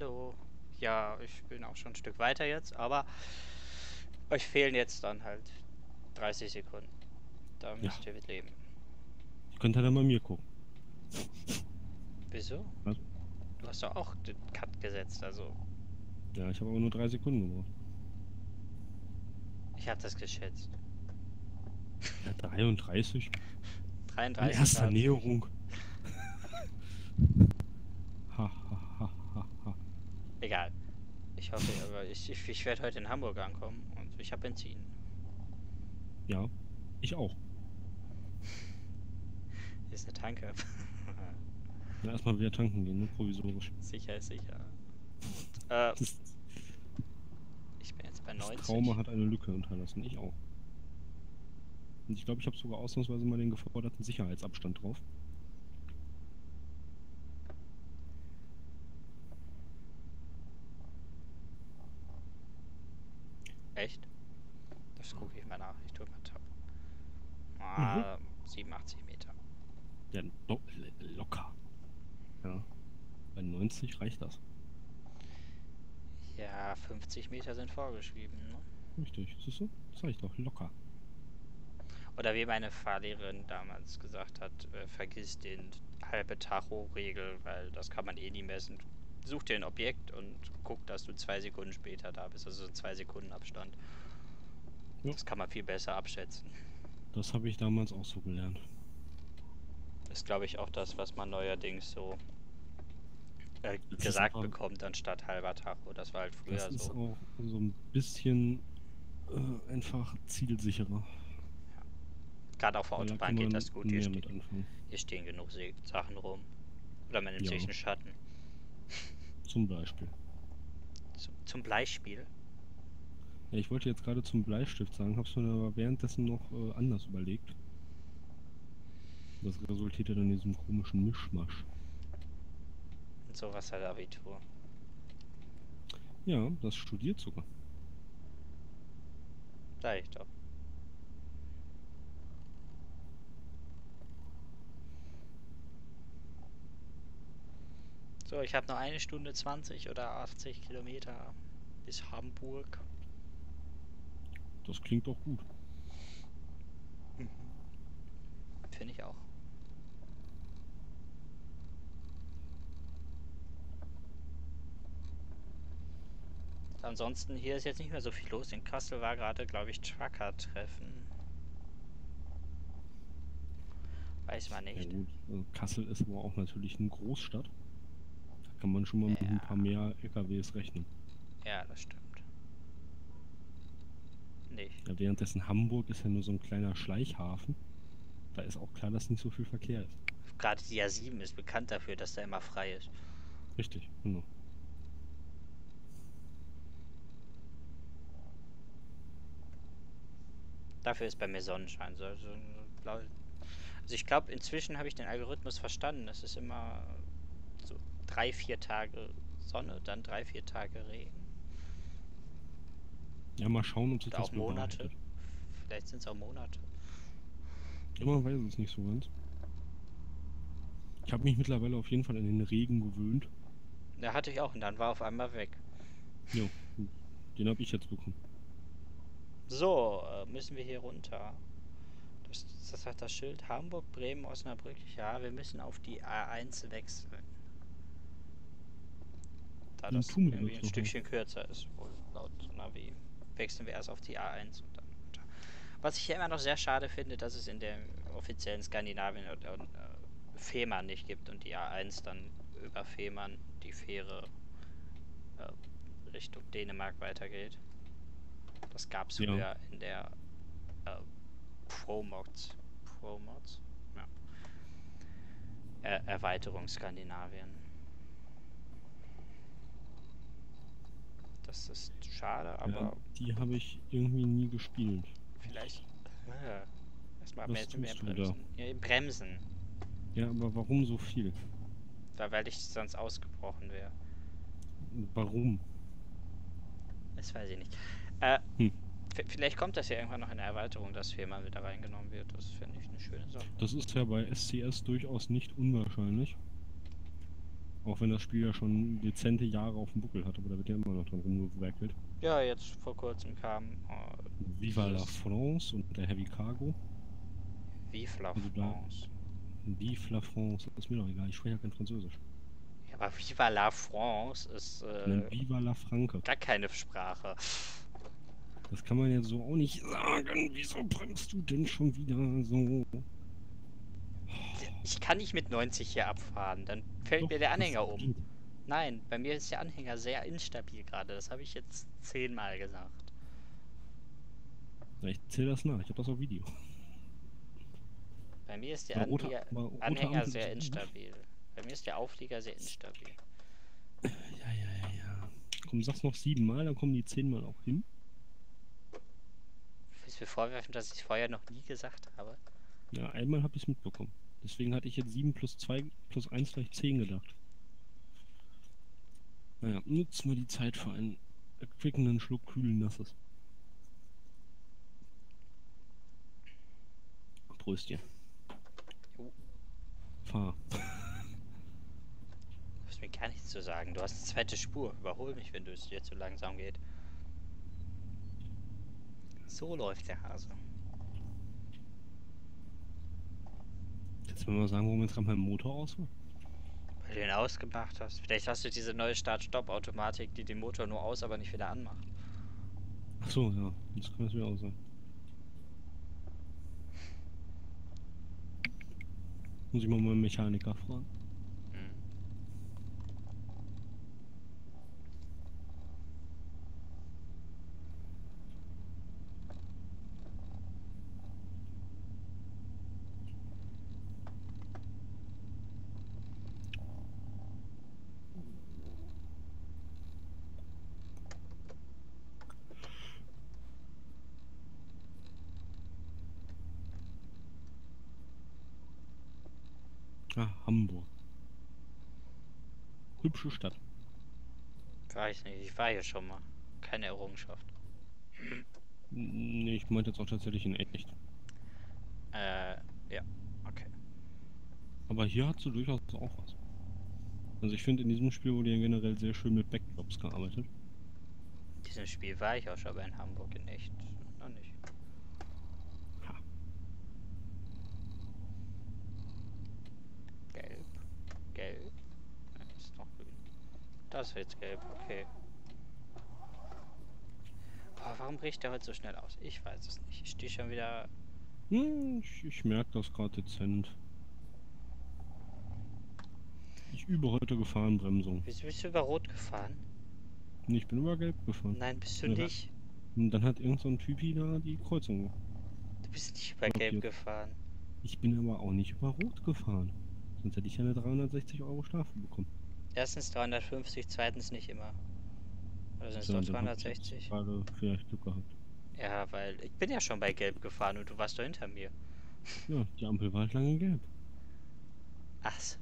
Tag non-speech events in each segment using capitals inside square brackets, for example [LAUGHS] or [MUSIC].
hallo. Ja, ich bin auch schon ein Stück weiter jetzt, aber euch fehlen jetzt dann halt 30 Sekunden. Da müsst ihr mit leben. Ich könnte dann mal mir gucken. Wieso? Was? Du hast doch auch den Cut gesetzt, also Ja, ich habe aber nur drei Sekunden gebraucht. ich habe das geschätzt. Ja, 33. 33. Erste Grad. Näherung. Egal. Ich hoffe, aber ich, ich, ich werde heute in Hamburg ankommen und ich habe Benzin. Ja, ich auch. Hier [LAUGHS] ist eine Tanke. Ja, erstmal wieder tanken gehen, ne? provisorisch. sicher ist sicher. Äh, Das, ich bin jetzt bei das 90. Trauma hat eine Lücke hinterlassen, ich auch. Und ich glaube, ich habe sogar ausnahmsweise mal den geforderten Sicherheitsabstand drauf. Echt? Das gucke ich mal nach. Ich tue mal Tab. Ah, Mhm. 87 Meter. Ja, lo locker. Ja. Bei 90 reicht das. Ja, 50 Meter sind vorgeschrieben. Ne? Richtig, siehst du? Das reicht doch locker. Oder wie meine Fahrlehrerin damals gesagt hat, äh, vergiss den halbe Tacho-Regel, weil das kann man eh nie messen. Such dir ein Objekt und guck, dass du zwei Sekunden später da bist. Also so ein zwei Sekunden Abstand. Ja. Das kann man viel besser abschätzen. Das habe ich damals auch so gelernt. Das ist, glaube ich, auch das, was man neuerdings so äh, gesagt aber- bekommt, anstatt halber Tacho. Das war halt früher Das ist so. auch so ein bisschen äh, einfach zielsicherer. Gerade auf der da Autobahn kann geht das gut. Hier, ste hier stehen genug Sachen rum. Oder man nimmt Ja. sich einen Schatten. Zum Beispiel. Zum, zum Beispiel. Ja, ich wollte jetzt gerade zum Bleistift sagen, hab's mir aber währenddessen noch äh, anders überlegt. Das resultierte dann in diesem komischen Mischmasch. Und sowas halt Abitur. Ja, das studiert sogar. Sag ich doch. So, ich habe noch eine Stunde 20 oder 80 Kilometer bis Hamburg. Das klingt doch gut. Finde ich auch. Ansonsten hier ist jetzt nicht mehr so viel los. In Kassel war gerade, glaube ich, Trucker-Treffen. Weiß man Ja, nicht. gut. Also Kassel ist aber auch natürlich eine Großstadt. Kann man schon mal mit ein Ja. paar mehr LKWs rechnen. Ja, das stimmt. Nicht. Ja, währenddessen Hamburg ist ja nur so ein kleiner Schleichhafen. Da ist auch klar, dass nicht so viel Verkehr ist. Gerade die A7 ist bekannt dafür, dass da immer frei ist. Richtig, genau. Dafür ist bei mir Sonnenschein. So, also ich glaube, inzwischen habe ich den Algorithmus verstanden. Es ist immer drei, vier Tage Sonne, dann drei, vier Tage Regen. Ja, mal schauen, ob sich das auch Monate. Vielleicht sind es auch Monate. Ja, man weiß es nicht so ganz. Ich habe mich mittlerweile auf jeden Fall an den Regen gewöhnt. Da hatte ich auch und dann war auf einmal weg. Ja, den habe ich jetzt bekommen. So, äh, müssen wir hier runter. Das, das sagt das Schild Hamburg, Bremen, Osnabrück. Ja, wir müssen auf die A1 wechseln. Da das tun wir irgendwie ein doch Stückchen kürzer ist, wohl laut Navi. Wechseln wir erst auf die A1 und dann runter. Was ich hier immer noch sehr schade finde, dass es in der offiziellen Skandinavien und, und, äh, Fehmarn nicht gibt und die A1 dann über Fehmarn die Fähre äh, Richtung Dänemark weitergeht. Das gab es Ja. früher in der äh, Promods. Promods? Ja. Er Erweiterung Skandinavien. Das ist schade, aber ja, die habe ich irgendwie nie gespielt. vielleicht. Äh, erstmal Was mehr, mehr tust du da? bremsen. Ja, bremsen. Ja, aber warum so viel? Weil, weil ich sonst ausgebrochen wäre. Warum? Das weiß ich nicht. Äh, Hm. Vielleicht kommt das ja irgendwann noch in der Erweiterung, dass Firma mit da reingenommen wird. Das finde ich eine schöne Sache. Das ist ja bei SCS durchaus nicht unwahrscheinlich. Auch wenn das Spiel ja schon dezente Jahre auf dem Buckel hat, aber da wird ja immer noch dran rumgewerkelt. Ja, jetzt vor kurzem kam äh, Viva la France und der Heavy Cargo. Vive la Also France. Vive la France, ist mir doch egal, ich spreche ja kein Französisch. Ja, aber Viva la France ist Nein, äh, Viva la Franke. gar keine Sprache. Das kann man jetzt so auch nicht sagen. Wieso bremst du denn schon wieder so? Ich kann nicht mit 90 hier abfahren, dann fällt Doch, mir der Anhänger um. Nein, bei mir ist der Anhänger sehr instabil gerade. Das habe ich jetzt zehnmal gesagt. Ich zähle das nach, ich habe das auf Video. Bei mir ist der Anhänger, aber rote Anhänger sehr instabil. Bei mir ist der Auflieger sehr instabil. Ja, ja, ja, ja. Komm, sag's noch siebenmal, dann kommen die zehnmal auch hin. Willst du mir vorwerfen, dass ich es vorher noch nie gesagt habe? Ja, einmal habe ich es mitbekommen. Deswegen hatte ich jetzt 7 plus 2 plus 1 gleich 10 gedacht. Naja, nutzen wir die Zeit für einen erquickenden Schluck kühlen Nasses. Pröstchen. Jo. Fahr. Du hast mir gar nichts zu sagen. Du hast eine zweite Spur. Überhol mich, wenn du es dir zu langsam geht. So läuft der Hase. Jetzt will mal sagen, warum jetzt gerade mein Motor aus war. Weil du ihn ausgemacht hast. Vielleicht hast du diese neue Start-Stopp-Automatik, die den Motor nur aus, aber nicht wieder anmacht. Ach so, ja, das kann es mir auch sein. Muss ich mal meinen Mechaniker fragen. Hm. Ah, Hamburg. Hübsche Stadt. Weiß nicht, ich war hier schon mal. Keine Errungenschaft. Nee, ich meinte jetzt auch tatsächlich in echt. Äh, ja, okay. Aber hier hat sie durchaus auch was. Also ich finde, in diesem Spiel wurde ja generell sehr schön mit Backdrops gearbeitet. In diesem Spiel war ich auch schon, aber in Hamburg in echt noch nicht. Ha. Gelb. Gelb. Ist noch grün. Das ist jetzt gelb, okay. Boah, warum bricht der heute so schnell aus? Ich weiß es nicht. Ich stehe schon wieder. Hm, ich, ich merke das gerade dezent. Ich übe heute Gefahrenbremsung. Bist, bist du über Rot gefahren? Nee, ich bin über Gelb gefahren. Nein, bist du Ja. nicht. Und dann hat irgend so ein Typi da die Kreuzung. Du bist nicht über. Gelb gefahren. Ich bin aber auch nicht über Rot gefahren. Sonst hätte ich ja eine 360 Euro Strafe bekommen. Erstens 350, zweitens nicht immer. Oder sind es doch dann hab ich jetzt 260? Gerade vielleicht Glück gehabt. Ja, weil ich bin ja schon bei Gelb gefahren und du warst doch hinter mir. Ja, die Ampel war halt lange gelb. Ach so.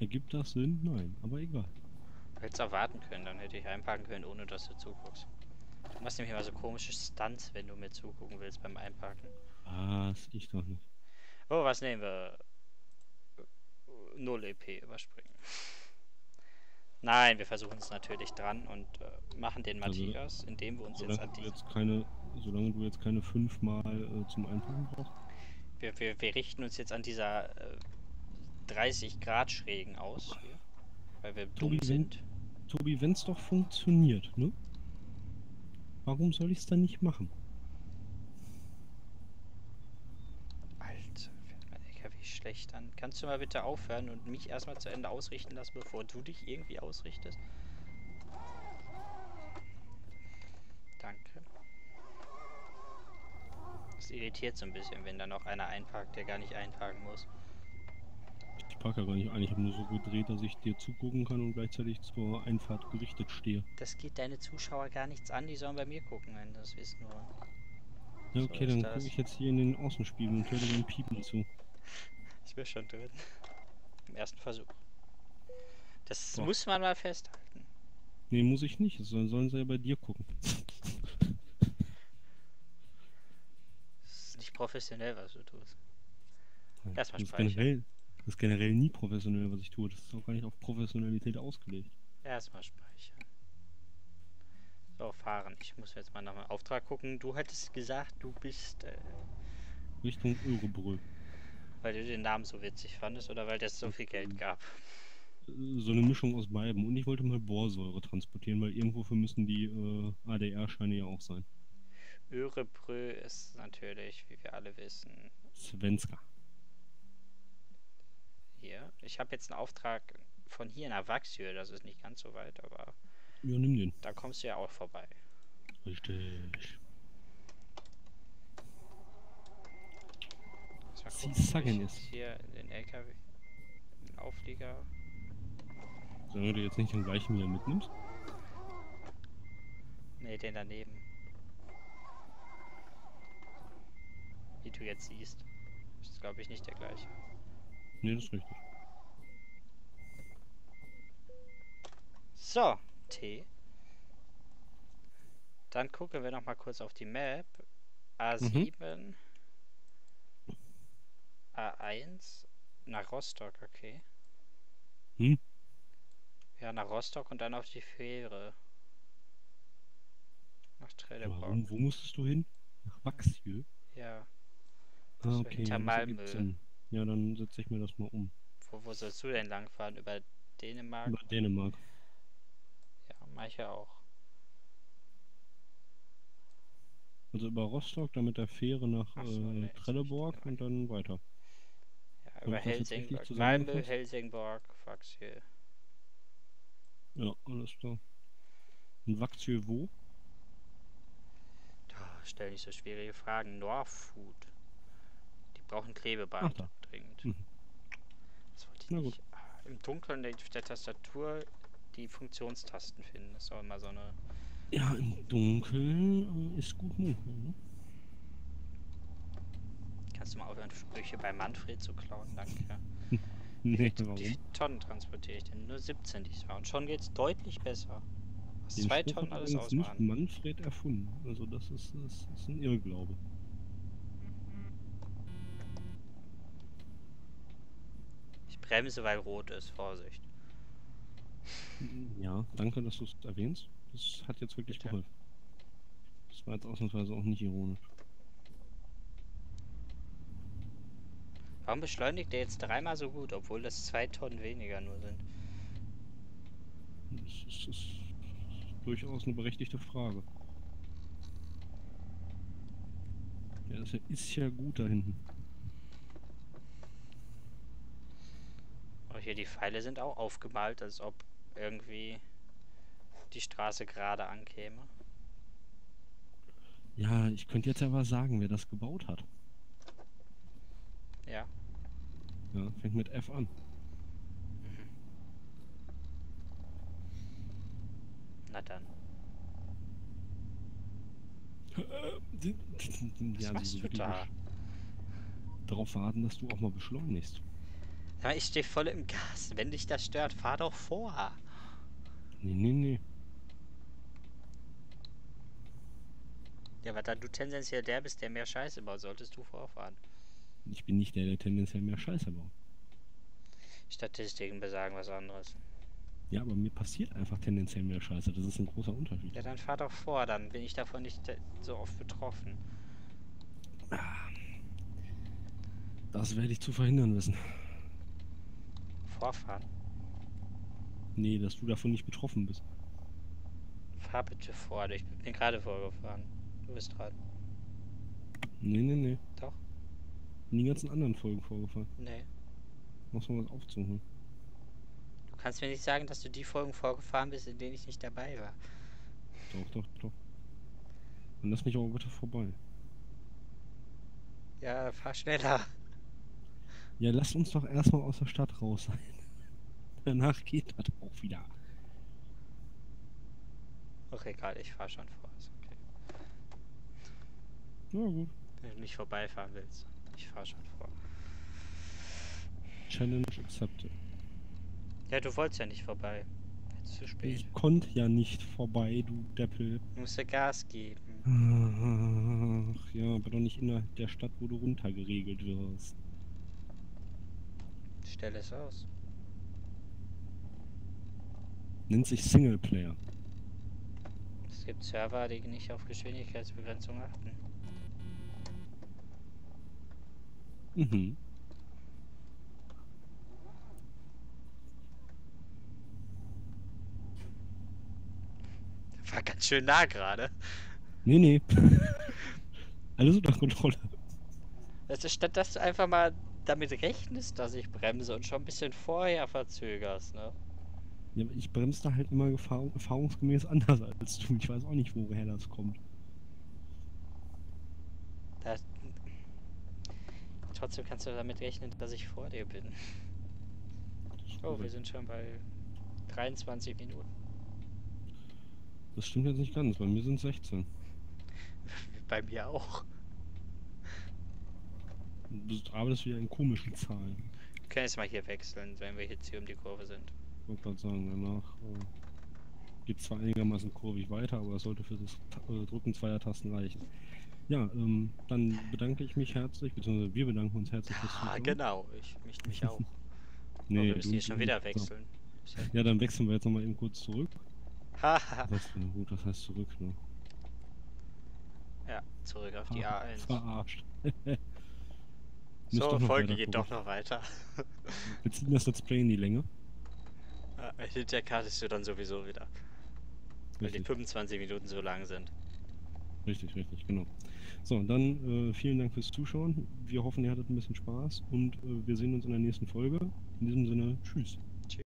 Ergibt das Sinn? Nein, aber egal. Du hättest auch warten können, dann hätte ich einparken können, ohne dass du zuguckst. Du machst nämlich immer so komische Stunts, wenn du mir zugucken willst beim Einparken. Was? Ich doch nicht. Oh, was nehmen wir? 0 EP überspringen. Nein, wir versuchen es natürlich dran und äh, machen den Also, Matthias, indem wir uns jetzt an die. jetzt keine, solange du jetzt keine fünfmal äh, zum Einpacken brauchst. Wir, wir, wir richten uns jetzt an dieser äh, 30 Grad Schrägen aus, hier, weil wir Tobi, dumm wenn- sind. Tobi, wenn's doch funktioniert, ne? Warum soll ich's dann nicht machen? Schlecht an. Kannst du mal bitte aufhören und mich erstmal zu Ende ausrichten lassen, bevor du dich irgendwie ausrichtest? Danke. Das irritiert so ein bisschen, wenn da noch einer einparkt, der gar nicht einparken muss. Ich parke gar nicht ein. Ich habe nur so gedreht, dass ich dir zugucken kann und gleichzeitig zur Einfahrt gerichtet stehe. Das geht deine Zuschauer gar nichts an, die sollen bei mir gucken, wenn das wissen wollen. Ja, So okay, ist dann gucke ich jetzt hier in den Außenspiegel und höre dem Piepen zu. Ich bin schon drin. Im ersten Versuch. Das So. muss man mal festhalten. Nee, muss ich nicht. Sollen, sollen sie ja bei dir gucken. Das ist nicht professionell, was du tust. Lass mal Das ist speichern. generell, Das ist generell nie professionell, was ich tue. Das ist auch gar nicht auf Professionalität ausgelegt. Erstmal speichern. So, fahren. Ich muss jetzt mal nach meinem Auftrag gucken. Du hättest gesagt, du bist. Äh, Richtung Örebrüll. Weil du den Namen so witzig fandest oder weil das so viel Geld gab? So eine Mischung aus beiden. Und ich wollte mal Borsäure transportieren, weil irgendwofür müssen die äh, ADR-Scheine ja auch sein. Örebrö ist natürlich, wie wir alle wissen, Svenska. hier. Ich habe jetzt einen Auftrag von hier nach Wachshöhe. Das ist nicht ganz so weit, aber Ja, nimm den. da kommst du ja auch vorbei. Richtig. Sie sagen es. jetzt Hier in den LKW, den Auflieger. Solange du jetzt nicht den gleichen wieder mitnimmst. Ne, den daneben. Wie du jetzt siehst. Ist, glaube ich, nicht der gleiche. Nee, das ist richtig. So, T. Dann gucken wir noch mal kurz auf die Map. A7. A1. Nach Rostock, okay. Hm? Ja, nach Rostock und dann auf die Fähre. Nach Trelleborg. Warum, wo musstest du hin? Nach Wachsjö? Ja. Ah, okay. hinter ja, Malmö. Ja, dann setze ich mir das mal um. Wo, wo sollst du denn langfahren? Über Dänemark? Über Dänemark. Ja, manche auch. Also über Rostock, dann mit der Fähre nach Ach so, äh, nee, ich Trelleborg und dann weiter. Richtig Helsingborg. Malmö? Helsingborg, Faxhöhe. Ja, alles klar. Und Wachsjö wo? Stell nicht so schwierige Fragen. Norfood. Die brauchen Klebeband Ach da. dringend. Mhm. Das wollte ich Na nicht. Ah, Im Dunkeln der, der Tastatur die Funktionstasten finden. Das ist auch immer so eine. Ja, im Dunkeln äh, ist gut munkeln, ne? Kannst du mal aufhören, Sprüche bei Manfred zu klauen? Danke. [LAUGHS] Nee, Wie warum? viele Tonnen transportiere ich denn? Nur 17 diesmal. Und schon geht's deutlich besser. Was Den zwei Spruch Tonnen alles übrigens nicht ausmachen. Manfred erfunden. Also das ist, das ist ein Irrglaube. Ich bremse, weil rot ist. Vorsicht. Ja, danke, dass du es erwähnst. Das hat jetzt wirklich Bitte. geholfen. Das war jetzt ausnahmsweise auch nicht ironisch. Warum beschleunigt der jetzt dreimal so gut, obwohl das zwei Tonnen weniger nur sind? Das ist, ist durchaus eine berechtigte Frage. Ja, das ist ja gut da hinten. Oh, hier die Pfeile sind auch aufgemalt, als ob irgendwie die Straße gerade ankäme. Ja, ich könnte jetzt aber sagen, wer das gebaut hat. Ja. Ja, fängt mit F an. Na dann. Was ja, machst du da? Darauf warten, dass du auch mal beschleunigst. Aber ich stehe voll im Gas. Wenn dich das stört, fahr doch vor. Nee, nee, nee. Ja, weil da du tendenziell der bist, der mehr Scheiße baut, solltest du vorfahren. Ich bin nicht der, der tendenziell mehr Scheiße baut. Statistiken besagen was anderes. Ja, aber mir passiert einfach tendenziell mehr Scheiße. Das ist ein großer Unterschied. Ja, dann fahr doch vor, dann bin ich davon nicht so oft betroffen. Das werde ich zu verhindern wissen. Vorfahren? Nee, dass du davon nicht betroffen bist. Fahr bitte vor. Ich bin gerade vorgefahren. Du bist dran. Nee, nee, nee. Doch? In die ganzen anderen Folgen vorgefallen. Nee. Muss man was aufzuholen. Du kannst mir nicht sagen, dass du die Folgen vorgefahren bist, in denen ich nicht dabei war. Doch, doch, doch. Dann lass mich aber bitte vorbei. Ja, fahr schneller. Ja, lass uns doch erstmal aus der Stadt raus sein. [LAUGHS] Danach geht das auch wieder. Ach egal, ich fahr schon vor. Ist okay. Ja, gut. Wenn du nicht vorbeifahren willst. Ich fahr schon vor. Challenge accepted. Ja, du wolltest ja nicht vorbei. Jetzt zu spät. Ich konnte ja nicht vorbei, du Deppel. Du musst ja Gas geben. Ach ja, aber doch nicht innerhalb der Stadt, wo du runtergeregelt wirst. Stell es aus. Nennt sich Singleplayer. Es gibt Server, die nicht auf Geschwindigkeitsbegrenzung achten. Mhm. War ganz schön nah gerade. Nee, nee. [LAUGHS] Alles unter Kontrolle. Also statt dass du einfach mal damit rechnest, dass ich bremse und schon ein bisschen vorher verzögerst, ne? Ja, aber ich bremse da halt immer erfahrung, erfahrungsgemäß [LAUGHS] anders als du. Ich weiß auch nicht, woher das kommt. Da, trotzdem kannst du damit rechnen, dass ich vor dir bin. Oh, wir sind schon bei 23 Minuten. Das stimmt jetzt nicht ganz. Bei mir sind 16. [LAUGHS] Bei mir auch. Du arbeitest wieder in komischen Zahlen. Wir können jetzt mal hier wechseln, wenn wir jetzt hier um die Kurve sind. Ich wollte gerade sagen, danach äh, geht zwar einigermaßen kurvig weiter, aber es sollte für das Ta äh, Drücken zweier Tasten reichen. Ja, ähm, dann bedanke ich mich herzlich, beziehungsweise wir bedanken uns herzlich fürs Ah, genau. Ich mich, mich auch. [LAUGHS] Nee, oh, wir müssen hier schon wieder so. wechseln. Ist ja- dann wechseln wir jetzt nochmal eben kurz zurück. Haha. Was, äh, gut, das heißt zurück, ne? ja, zurück auf die Ha, A1. Verarscht. [LAUGHS] So, Folge geht doch noch weiter. [LAUGHS] Wir ziehen das Let's Play in die Länge. Ja, Hinterher kartest du dann sowieso wieder. Weil die Richtig, 25 Minuten so lang sind. richtig, richtig, genau. So, dann äh, vielen Dank fürs Zuschauen. Wir hoffen, ihr hattet ein bisschen Spaß und äh, wir sehen uns in der nächsten Folge. In diesem Sinne, tschüss.